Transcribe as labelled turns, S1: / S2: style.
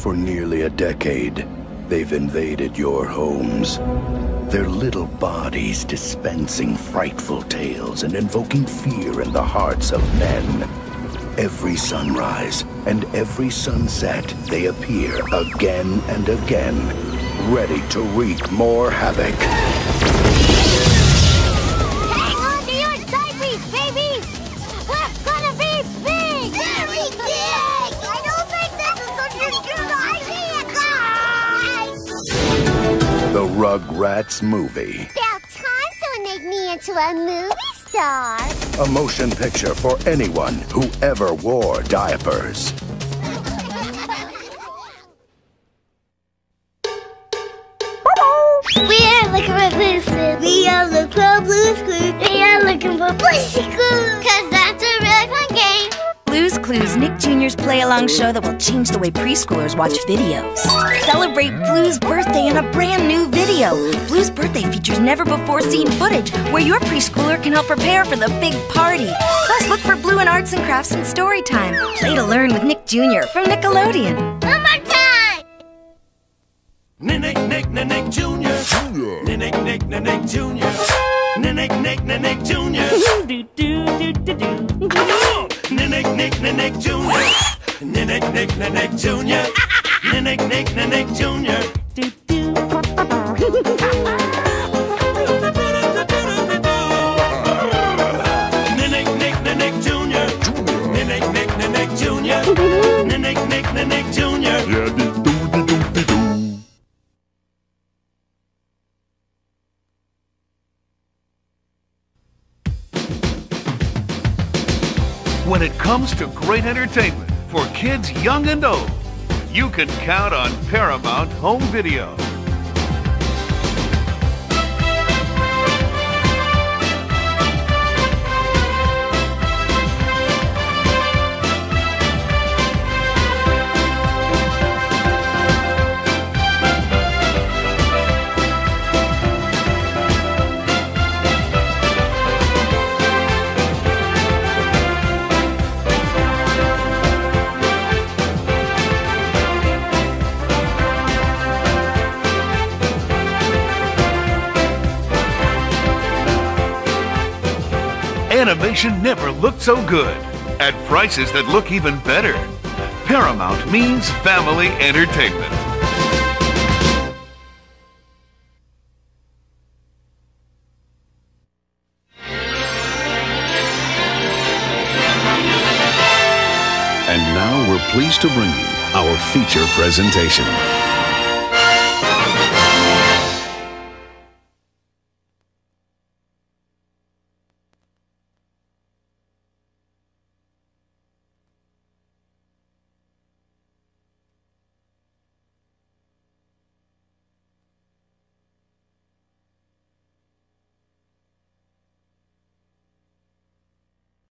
S1: For nearly a decade, they've invaded your homes. Their little bodies dispensing frightful tales and invoking fear in the hearts of men. Every sunrise and every sunset, they appear again and again, ready to wreak more havoc. Rugrats Movie.
S2: About time someone make me into a movie star!
S1: A motion picture for anyone who ever wore diapers.
S2: We are looking for Clues. We are looking for Clues. We are looking for Clues. Cause
S3: Blue's Clues, Nick Jr.'s play along show that will change the way preschoolers watch videos. Celebrate Blue's birthday in a brand new video. Blue's birthday features never before seen footage where your preschooler can help prepare for the big party. Plus, look for Blue in arts and crafts and story time. Play to learn with Nick Jr. from Nickelodeon.
S2: One more time!
S4: Nick, Nick, Nick, Nick Jr. Junior. Nick, Nick, Nick, Nick Jr. Nick, Nick, Nick, Nick Jr. do, do, do, do, Nick, Nick, Nick, Nick Jr. Nick, Jr. Do, do.
S5: When it comes to great entertainment for kids young and old, you can count on Paramount Home Video. Animation never looked so good at prices that look even better. Paramount means family entertainment.
S6: And now we're pleased to bring you our feature presentation.